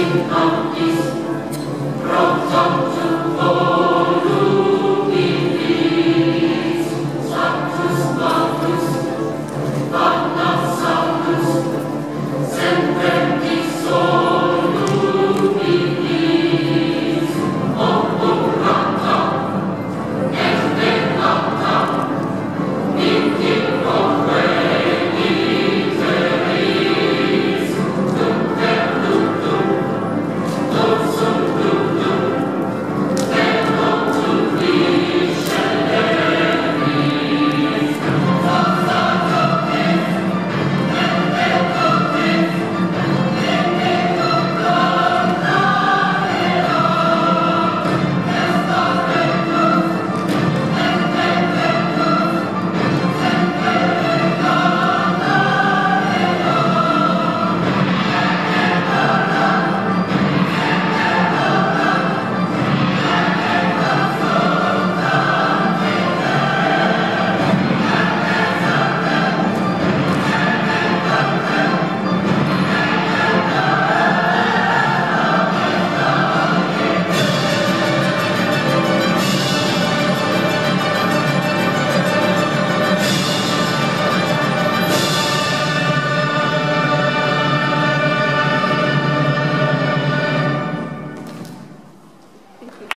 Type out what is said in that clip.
in artis